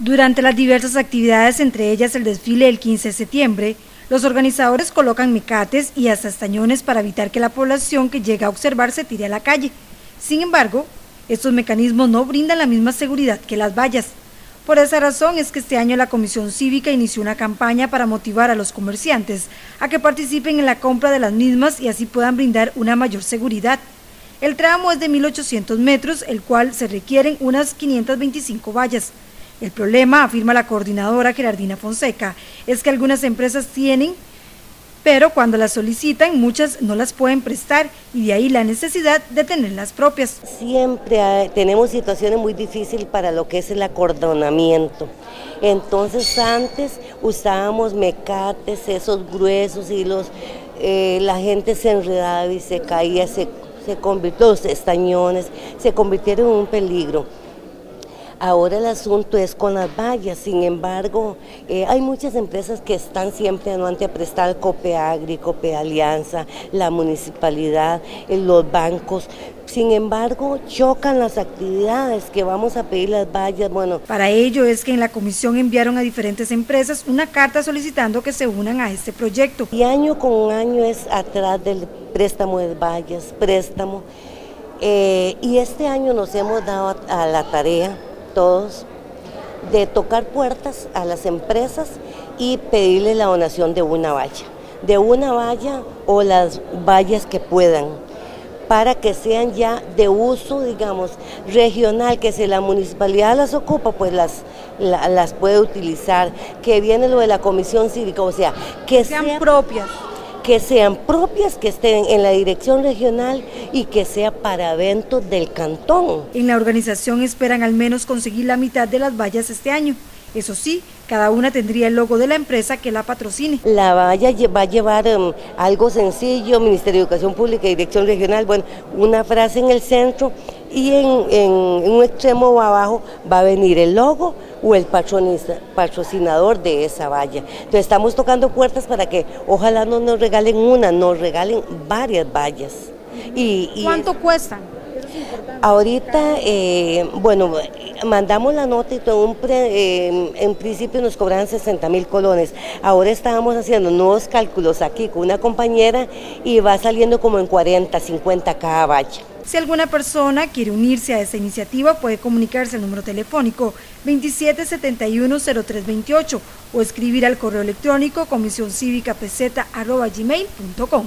Durante las diversas actividades, entre ellas el desfile del 15 de septiembre, los organizadores colocan mecates y hasta estañones para evitar que la población que llega a observar se tire a la calle. Sin embargo, estos mecanismos no brindan la misma seguridad que las vallas. Por esa razón es que este año la Comisión Cívica inició una campaña para motivar a los comerciantes a que participen en la compra de las mismas y así puedan brindar una mayor seguridad. El tramo es de 1.800 metros, el cual se requieren unas 525 vallas. El problema, afirma la coordinadora Gerardina Fonseca, es que algunas empresas tienen, pero cuando las solicitan muchas no las pueden prestar y de ahí la necesidad de tener las propias. Siempre tenemos situaciones muy difíciles para lo que es el acordonamiento. Entonces antes usábamos mecates, esos gruesos y los, eh, la gente se enredaba y se caía, se, se convirtió, los estañones, se convirtieron en un peligro. Ahora el asunto es con las vallas, sin embargo, eh, hay muchas empresas que están siempre anuante a prestar Copeagri, Alianza, la municipalidad, eh, los bancos. Sin embargo, chocan las actividades que vamos a pedir las vallas. Bueno, para ello es que en la comisión enviaron a diferentes empresas una carta solicitando que se unan a este proyecto. Y año con año es atrás del préstamo de vallas, préstamo. Eh, y este año nos hemos dado a la tarea todos de tocar puertas a las empresas y pedirle la donación de una valla, de una valla o las vallas que puedan, para que sean ya de uso, digamos, regional, que si la municipalidad las ocupa, pues las, las puede utilizar, que viene lo de la comisión cívica, o sea, que sean propias que sean propias, que estén en la dirección regional y que sea para eventos del cantón. En la organización esperan al menos conseguir la mitad de las vallas este año. Eso sí, cada una tendría el logo de la empresa que la patrocine. La valla va a llevar em, algo sencillo, Ministerio de Educación Pública y Dirección Regional, bueno, una frase en el centro y en, un extremo abajo va a venir el logo o el patrocinador de esa valla. Entonces estamos tocando puertas para que ojalá no nos regalen una, nos regalen varias vallas. Y, ¿Cuánto cuestan? Ahorita, eh, bueno, mandamos la nota y todo un eh, en principio nos cobran 60 mil colones. Ahora estábamos haciendo nuevos cálculos aquí con una compañera y va saliendo como en 40, 50 cada valla. Si alguna persona quiere unirse a esta iniciativa, puede comunicarse al número telefónico 2771-0328 o escribir al correo electrónico gmail.com